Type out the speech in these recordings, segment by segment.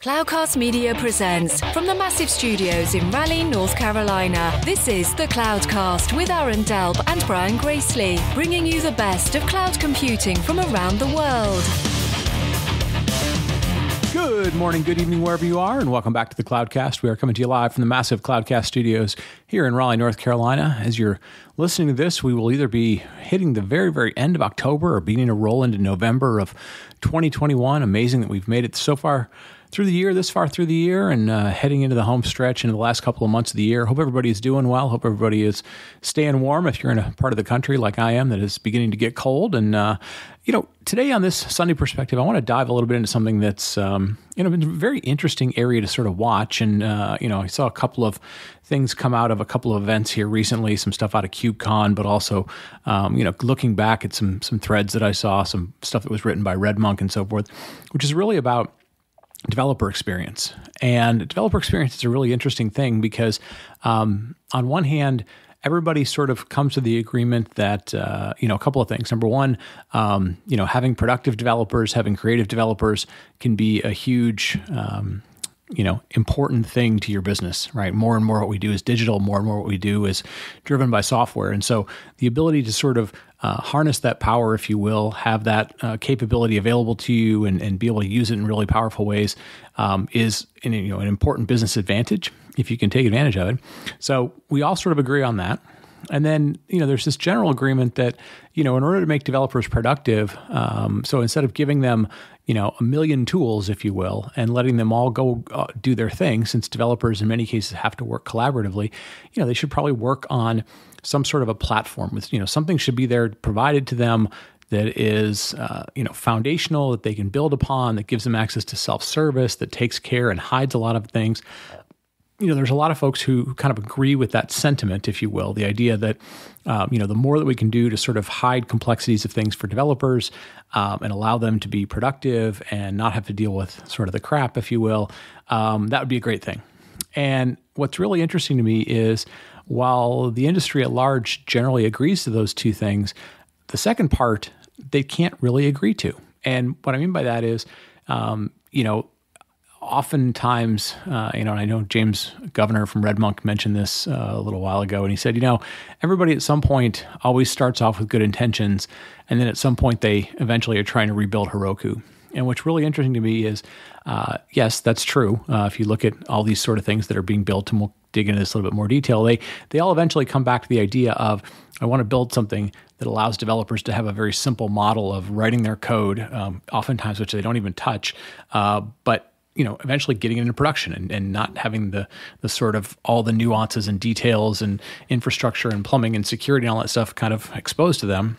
Cloudcast Media presents from the massive studios in Raleigh, North Carolina. This is the Cloudcast with Aaron Delp and Brian Gracely, bringing you the best of cloud computing from around the world. Good morning, good evening, wherever you are, and welcome back to the Cloudcast. We are coming to you live from the massive Cloudcast studios here in Raleigh, North Carolina. As you're listening to this, we will either be hitting the very, very end of October or beginning to roll into November of 2021. Amazing that we've made it so far through the year, this far through the year, and uh, heading into the home stretch into the last couple of months of the year. Hope everybody is doing well. Hope everybody is staying warm. If you're in a part of the country like I am that is beginning to get cold, and uh, you know, today on this Sunday perspective, I want to dive a little bit into something that's um, you know, been a very interesting area to sort of watch. And uh, you know, I saw a couple of things come out of a couple of events here recently, some stuff out of KubeCon, but also um, you know, looking back at some some threads that I saw, some stuff that was written by Red Monk and so forth, which is really about developer experience. And developer experience is a really interesting thing because, um, on one hand, everybody sort of comes to the agreement that uh, you know a couple of things. Number one, um, you know, having productive developers, having creative developers can be a huge um, you know important thing to your business right? More and more what we do is digital more and more what we do is driven by software. And so the ability to sort of uh, harness that power if you will have that uh, capability available to you and, and be able to use it in really powerful ways um, is an, you know an important business advantage if you can take advantage of it. So we all sort of agree on that. And then, you know, there's this general agreement that, you know, in order to make developers productive, um, so instead of giving them, you know, a million tools, if you will, and letting them all go uh, do their thing, since developers in many cases have to work collaboratively, you know, they should probably work on some sort of a platform with, you know, something should be there provided to them that is uh, you know foundational that they can build upon that gives them access to self-service that takes care and hides a lot of things you know, there's a lot of folks who kind of agree with that sentiment, if you will, the idea that, um, you know, the more that we can do to sort of hide complexities of things for developers um, and allow them to be productive and not have to deal with sort of the crap, if you will, um, that would be a great thing. And what's really interesting to me is while the industry at large generally agrees to those two things, the second part they can't really agree to. And what I mean by that is, um, you know, oftentimes, uh, you know, I know James Governor from RedMonk mentioned this uh, a little while ago, and he said, you know, everybody at some point always starts off with good intentions, and then at some point they eventually are trying to rebuild Heroku. And what's really interesting to me is, uh, yes, that's true. Uh, if you look at all these sort of things that are being built, and we'll dig into this a little bit more detail, they they all eventually come back to the idea of I want to build something that allows developers to have a very simple model of writing their code, um, oftentimes which they don't even touch, uh, but you know eventually getting it into production and, and not having the the sort of all the nuances and details and infrastructure and plumbing and security and all that stuff kind of exposed to them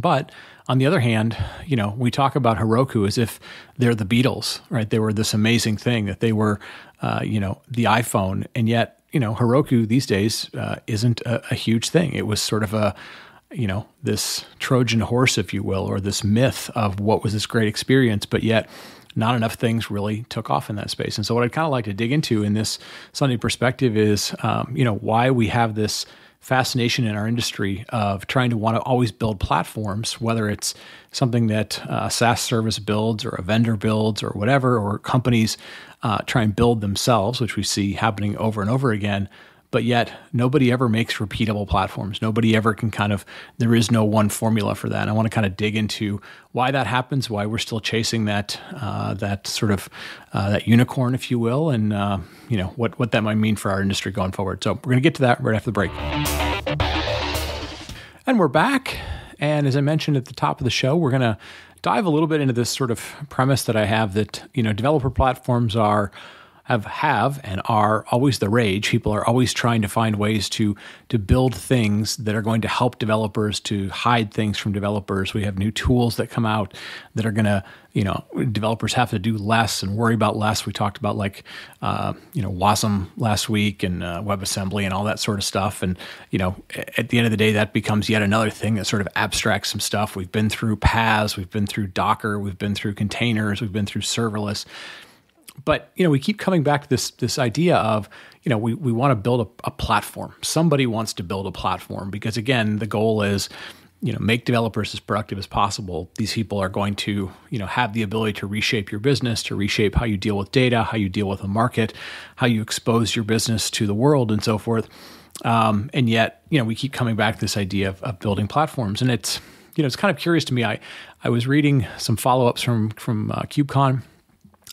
but on the other hand, you know, we talk about Heroku as if they're the Beatles, right? They were this amazing thing that they were, uh, you know, the iPhone, and yet, you know, Heroku these days uh, isn't a, a, huge thing. It was sort of a, you know, this Trojan horse, if you will, or this myth of what was this great experience, but yet not enough things really took off in that space. And so, what I'd kind of like to dig into in this Sunday perspective is, um, you know, why we have this fascination in our industry of trying to want to always build platforms, whether it's something that a SaaS service builds or a vendor builds or whatever, or companies uh, try and build themselves, which we see happening over and over again but yet nobody ever makes repeatable platforms. Nobody ever can kind of, there is no one formula for that. And I want to kind of dig into why that happens, why we're still chasing that, uh, that sort of, uh, that unicorn, if you will, and, uh, you know, what, what that might mean for our industry going forward. So we're going to get to that right after the break. And we're back. And as I mentioned at the top of the show, we're going to dive a little bit into this sort of premise that I have that, you know, developer platforms are, have have and are always the rage. People are always trying to find ways to to build things that are going to help developers to hide things from developers. We have new tools that come out that are going to you know developers have to do less and worry about less. We talked about like uh, you know Wasm last week and uh, WebAssembly and all that sort of stuff. And you know at the end of the day, that becomes yet another thing that sort of abstracts some stuff. We've been through PaaS, we've been through Docker, we've been through containers, we've been through serverless but you know we keep coming back to this this idea of you know we, we want to build a, a, platform. Somebody wants to build a platform because again the goal is you know make developers as productive as possible. These people are going to you know have the ability to reshape your business to reshape how you deal with data how you deal with a market how you expose your business to the world and so forth. Um, and yet you know we keep coming back to this idea of, of building platforms. And it's you know it's kind of curious to me. I i was reading some follow-ups from from uh, kubecon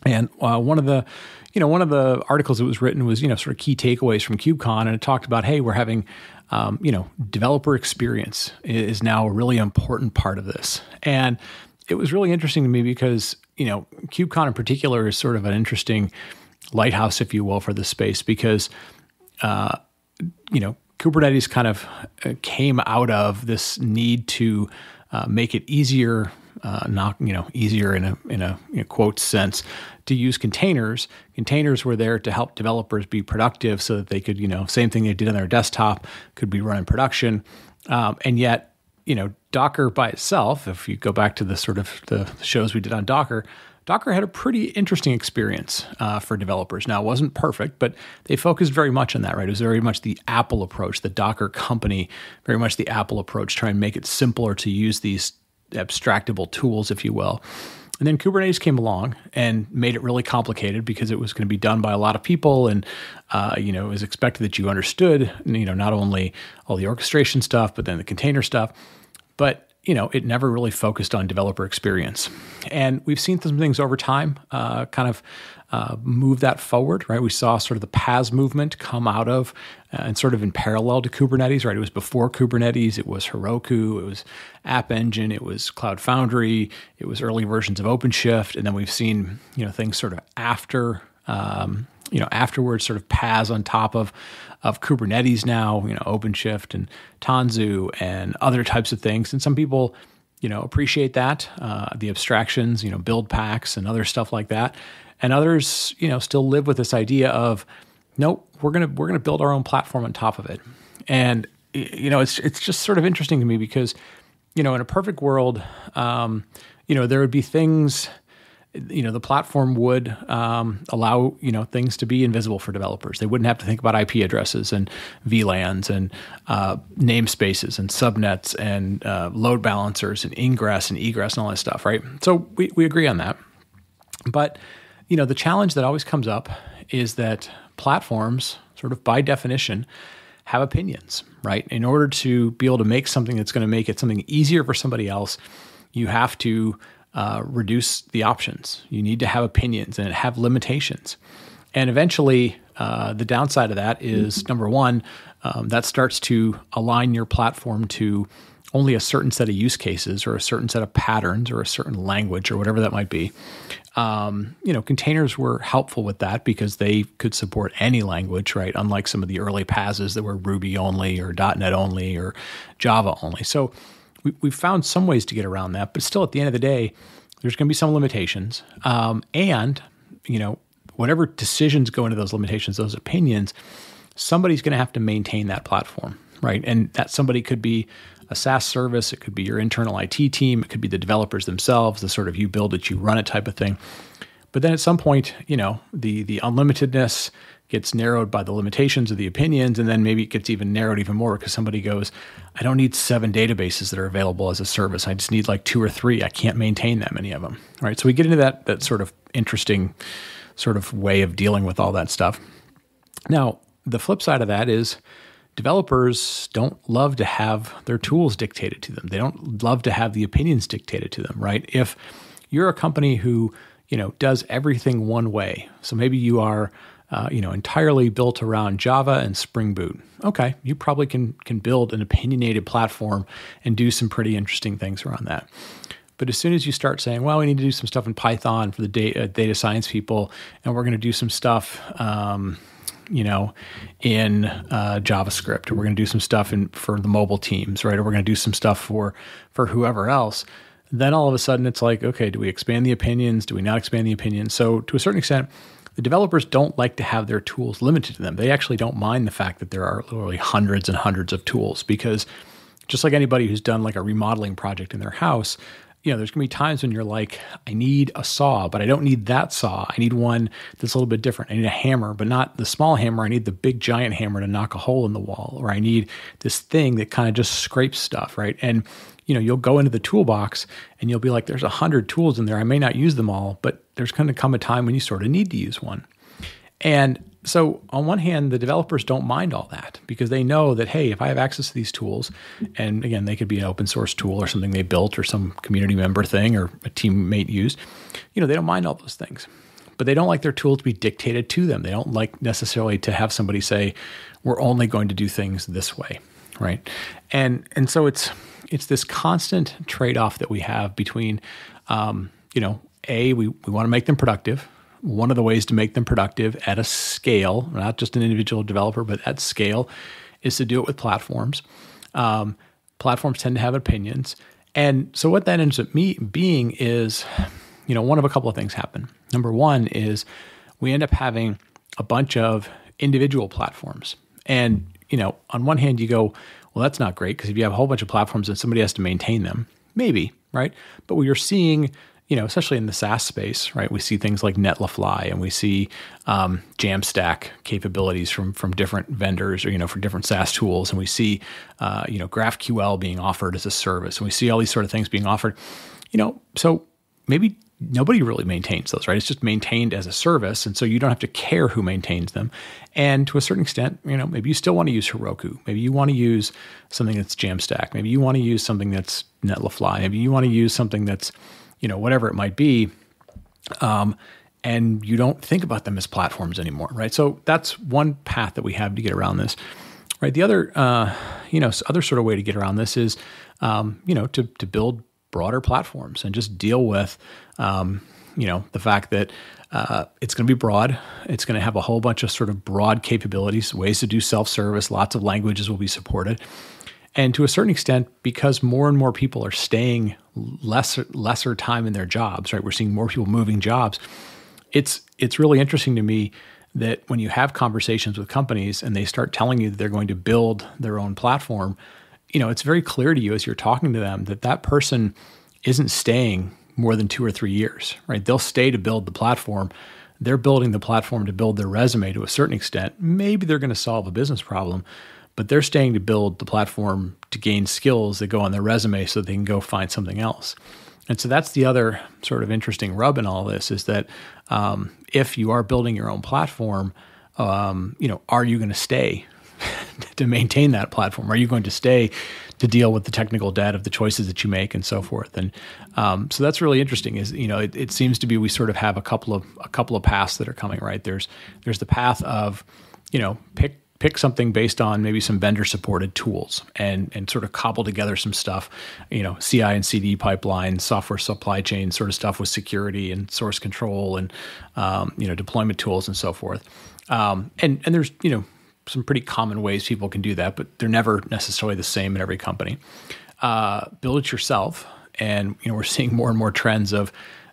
and uh, one of the you know one of the articles that was written was you know sort of key takeaways from kubecon and it talked about hey we're having um, you know, developer experience is now a really important part of this. And it was really interesting to me because, you know, KubeCon in particular is sort of an interesting lighthouse, if you will, for this space because, uh, you know, Kubernetes kind of uh, came out of this need to uh, make it easier, uh, not you know easier in a in a you know, quote sense to use containers. Containers were there to help developers be productive so that they could, you know, same thing they did on their desktop could be run in production. Um, and yet, you know, Docker by itself, if you go back to the sort of the shows we did on Docker, Docker had a pretty interesting experience uh, for developers. Now, it wasn't perfect, but they focused very much on that, right? It was very much the Apple approach, the Docker company, very much the Apple approach, trying to make it simpler to use these abstractable tools, if you will. And then Kubernetes came along and made it really complicated because it was going to be done by a lot of people, and uh, you know it was expected that you understood, you know, not only all the orchestration stuff, but then the container stuff. But you know, it never really focused on developer experience. And we've seen some things over time uh, kind of uh, move that forward, right? We saw sort of the PaaS movement come out of uh, and sort of in parallel to Kubernetes, right? It was before Kubernetes, it was Heroku, it was App Engine, it was Cloud Foundry, it was early versions of OpenShift, and then we've seen you know things sort of after. Um, you know, afterwards, sort of PaaS on top of of Kubernetes now, you know, OpenShift and Tanzu and other types of things. And some people, you know, appreciate that, uh, the abstractions, you know, build packs and other stuff like that. And others, you know, still live with this idea of, nope, we're gonna we're gonna build our own platform on top of it. And you know, it's it's just sort of interesting to me because, you know, in a perfect world, um, you know, there would be things you know the platform would um, allow you know things to be invisible for developers. They wouldn't have to think about IP addresses and VLANs and uh, namespaces and subnets and uh, load balancers and ingress and egress and all that stuff, right? So we we agree on that. But you know the challenge that always comes up is that platforms, sort of by definition, have opinions, right? In order to be able to make something that's going to make it something easier for somebody else, you have to uh, reduce the options. You need to have opinions and have limitations. And eventually, uh, the downside of that is number one, um, that starts to align your platform to only a certain set of use cases or a certain set of patterns or a certain language or whatever that might be. Um, you know, containers were helpful with that because they could support any language, right? Unlike some of the early PaaSes that were Ruby only or .NET only or Java only. So we, we've found some ways to get around that, but still, at the end of the day, there's going to be some limitations. Um, and, you know, whatever decisions go into those limitations, those opinions, somebody's going to have to maintain that platform, right? And that somebody could be a SaaS service, it could be your internal IT team, it could be the developers themselves, the sort of you build it, you run it type of thing. But then at some point, you know, the the unlimitedness gets narrowed by the limitations of the opinions, and then maybe it gets even narrowed even more because somebody goes, I don't need seven databases that are available as a service. I just need like two or three. I can't maintain that many of them. Right. So we get into that that sort of interesting sort of way of dealing with all that stuff. Now, the flip side of that is developers don't love to have their tools dictated to them. They don't love to have the opinions dictated to them, right? If you're a company who, you know, does everything one way. So maybe you are uh, you know, entirely built around Java and Spring Boot. Okay, you probably can can build an opinionated platform and do some pretty interesting things around that. But as soon as you start saying, well, we need to do some stuff in Python for the data, data science people, and we're going to do some stuff, um, you know, in uh, JavaScript, or we're going to do some stuff in for the mobile teams, right? Or we're going to do some stuff for for whoever else. Then all of a sudden, it's like, okay, do we expand the opinions? Do we not expand the opinions? So to a certain extent, the developers don't like to have their tools limited to them. They actually don't mind the fact that there are literally hundreds and hundreds of tools because just like anybody who's done like a remodeling project in their house, you know, there's going to be times when you're like, I need a saw, but I don't need that saw. I need one that's a little bit different. I need a hammer, but not the small hammer. I need the big giant hammer to knock a hole in the wall, or I need this thing that kind of just scrapes stuff, right? And you know, you'll go into the toolbox and you'll be like, there's a hundred tools in there. I may not use them all, but there's going to come a time when you sort of need to use one. And so, on one hand, the developers don't mind all that because they know that, hey, if I have access to these tools, and again, they could be an open source tool or something they built or some community member thing or a teammate used, you know, they don't mind all those things. But they don't like their tool to be dictated to them. They don't like necessarily to have somebody say, we're only going to do things this way. Right. And and so it's it's this constant trade off that we have between um, you know, A, we, we want to make them productive one of the ways to make them productive at a scale, not just an individual developer, but at scale, is to do it with platforms. Um, platforms tend to have opinions. And so what that ends up me- being is, you know, one of a couple of things happen. Number one is we end up having a bunch of individual platforms. And, you know, on one hand, you go, well, that's not great because if you have a whole bunch of platforms and somebody has to maintain them, maybe, right? But what you're seeing you know, especially in the SaaS space, right? We see things like Netlify and we see um, Jamstack capabilities from from different vendors or you know for different SaaS tools, and we see uh, you know GraphQL being offered as a service, and we see all these sort of things being offered. You know, so maybe nobody really maintains those, right? It's just maintained as a service, and so you don't have to care who maintains them. And to a certain extent, you know, maybe you still want to use Heroku. Maybe you want to use something that's Jamstack. Maybe you want to use something that's Netlify. Maybe you want to use something that's you know, whatever it might be. Um, and you don't think about them as platforms anymore, right? So that's one path that we have to get around this, right? The other, uh, you know, other sort of way to get around this is, um, you know, to to build broader platforms and just deal with, um, you know, the fact that uh, it's going to be broad. It's going to have a whole bunch of sort of broad capabilities, ways to do self service. Lots of languages will be supported. And to a certain extent, because more and more people are staying lesser lesser time in their jobs, right? We're seeing more people moving jobs. It's it's really interesting to me that when you have conversations with companies and they start telling you that they're going to build their own platform, you know, it's very clear to you as you're talking to them that that person isn't staying more than 2 or 3 years, right? They'll stay to build the platform. They're building the platform to build their resume to a certain extent. Maybe they're going to solve a business problem, but they're staying to build the platform to gain skills that go on their resume so they can go find something else. And so that's the other sort of interesting rub in all this is that um, if you are building your own platform, um, you know, are you going to stay to maintain that platform? Are you going to stay to deal with the technical debt of the choices that you make and so forth? And um, so that's really interesting. Is you know, it, it, seems to be we sort of have a couple of a couple of paths that are coming. Right there's there's the path of you know pick pick something based on maybe some vendor supported tools and and sort of cobble together some stuff, you know, CI and CD pipelines, software supply chain sort of stuff with security and source control and um, you know deployment tools and so forth. Um, and and there's you know some pretty common ways people can do that, but they're never necessarily the same in every company. Uh, build it yourself, and you know we're seeing more and more trends of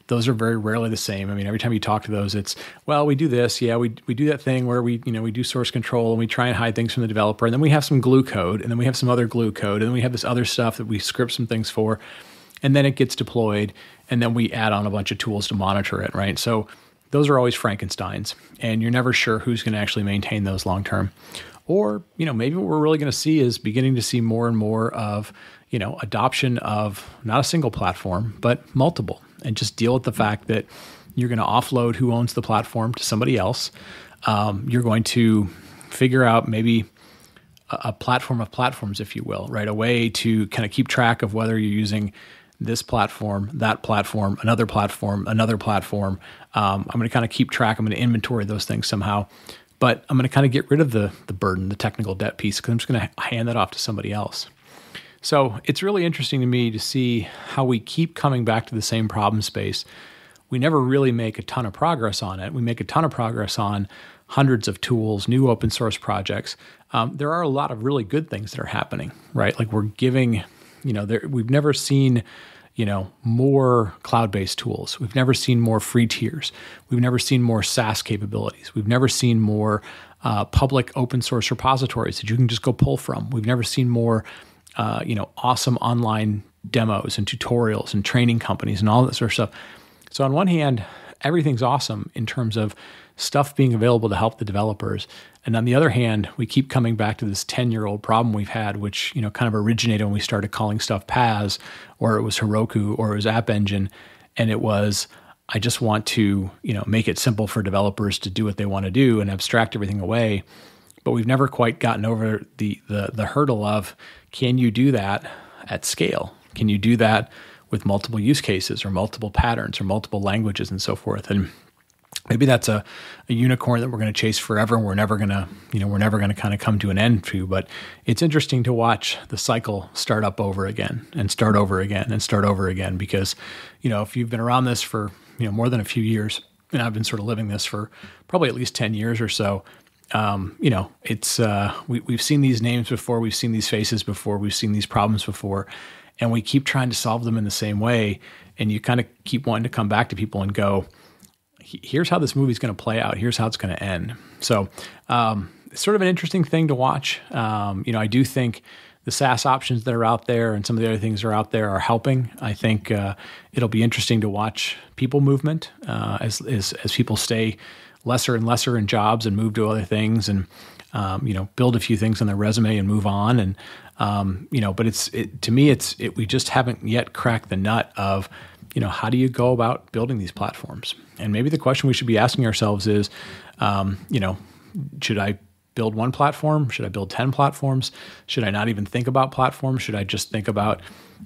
those are very rarely the same. I mean, every time you talk to those, it's well, we do this, yeah, we we do that thing where we you know we do source control and we try and hide things from the developer, and then we have some glue code, and then we have some other glue code, and then we have this other stuff that we script some things for, and then it gets deployed, and then we add on a bunch of tools to monitor it, right? So those are always Frankenstein's, and you're never sure who's going to actually maintain those long term. Or, you know, maybe what we're really going to see is beginning to see more and more of, you know, adoption of not a single platform, but multiple and just deal with the fact that you're going to offload who owns the platform to somebody else. Um, you're going to figure out maybe a, a, platform of platforms, if you will, right? A way to kind of keep track of whether you're using this platform, that platform, another platform, another platform. Um, I'm going to kind of keep track. I'm going to inventory those things somehow. But I'm going to kind of get rid of the the burden, the technical debt piece, because I'm just going to hand that off to somebody else. So it's really interesting to me to see how we keep coming back to the same problem space. We never really make a ton of progress on it. We make a ton of progress on hundreds of tools, new open source projects. Um, there are a lot of really good things that are happening, right? Like we're giving, you know, there, we've never seen, you know, more cloud based tools. We've never seen more free tiers. We've never seen more SaaS capabilities. We've never seen more uh, public open source repositories that you can just go pull from. We've never seen more uh, you know, awesome online demos and tutorials and training companies and all that sort of stuff. So on one hand, everything's awesome in terms of stuff being available to help the developers. And on the other hand, we keep coming back to this 10 year old problem we've had, which, you know, kind of originated when we started calling stuff PaaS or it was Heroku or it was App Engine. And it was, I just want to, you know, make it simple for developers to do what they want to do and abstract everything away. But we've never quite gotten over the, the, the hurdle of can you do that at scale? Can you do that with multiple use cases or multiple patterns or multiple languages and so forth? And maybe that's a, a unicorn that we're going to chase forever and we're never going to you know we're never going to kind of come to an end to but it's interesting to watch the cycle start up over again and start over again and start over again because you know if you've been around this for you know more than a few years and i've been sort of living this for probably at least 10 years or so um, you know it's uh, we, we've seen these names before we've seen these faces before we've seen these problems before and we keep trying to solve them in the same way and you kind of keep wanting to come back to people and go here's how this movie's going to play out. Here's how it's going to end. So, um, it's sort of an interesting thing to watch. Um, you know, I do think the SaaS options that are out there and some of the other things that are out there are helping. I think uh, it'll be interesting to watch people movement uh, as, as, as people stay lesser and lesser in jobs and move to other things and um, you know build a few things on their resume and move on and um, you know but it's it, to me it's it, we just haven't yet cracked the nut of you know, how do you go about building these platforms? And maybe the question we should be asking ourselves is, um, you know, should I build one platform? Should I build 10 platforms? Should I not even think about platforms? Should I just think about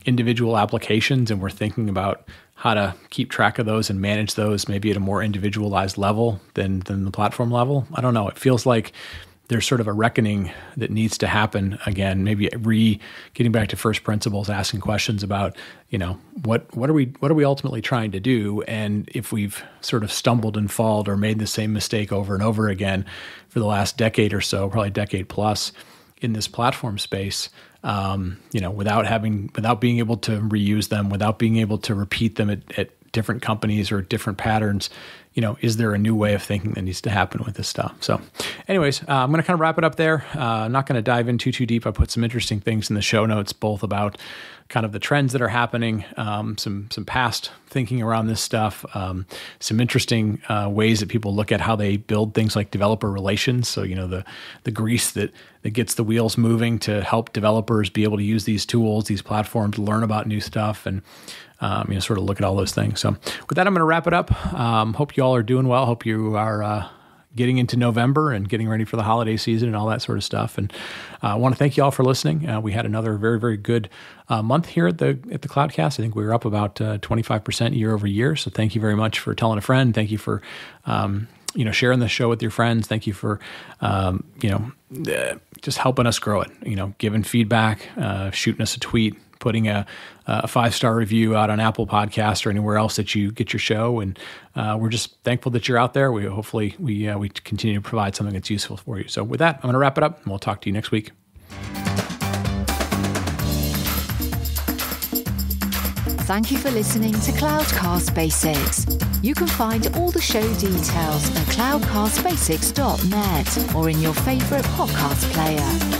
individual applications? And we're thinking about how to keep track of those and manage those maybe at a more individualized level than, than the platform level. I don't know. It feels like there's sort of a reckoning that needs to happen again. Maybe re getting back to first principles asking questions about you know what what are we what are we ultimately trying to do? And if we've sort of stumbled and fallen or made the same mistake over and over again for the last decade or so probably decade plus in this platform space um, you know without having without being able to reuse them without being able to repeat them at, at different companies or different patterns you know, is there a new way of thinking that needs to happen with this stuff? So, anyways, uh, I'm going to kind of wrap it up there. Uh, I'm not going to dive in too too deep. I put some interesting things in the show notes, both about kind of the trends that are happening, um, some some past thinking around this stuff, um, some interesting uh, ways that people look at how they build things like developer relations. So you know the the grease that that gets the wheels moving to help developers be able to use these tools, these platforms, learn about new stuff, and um, you know, sort of look at all those things. So with that, I'm going to wrap it up. Um, hope you all are doing well. Hope you are uh, getting into November and getting ready for the holiday season and all that sort of stuff. And uh, I want to thank you all for listening. Uh, we had another very, very good uh, month here at the at the Cloudcast. I think we were up about 25% uh, year over year. So thank you very much for telling a friend. Thank you for um, you know sharing the show with your friends. Thank you for um, you know uh, just helping us grow it. You know, giving feedback, uh, shooting us a tweet putting a, a five star review out on Apple Podcast or anywhere else that you get your show. And uh, we're just thankful that you're out there. We hopefully we uh, we continue to provide something that's useful for you. So with that, I'm going to wrap it up, and we'll talk to you next week. Thank you for listening to Cloudcast Basics. You can find all the show details at cloudcastbasics.net or in your favorite podcast player.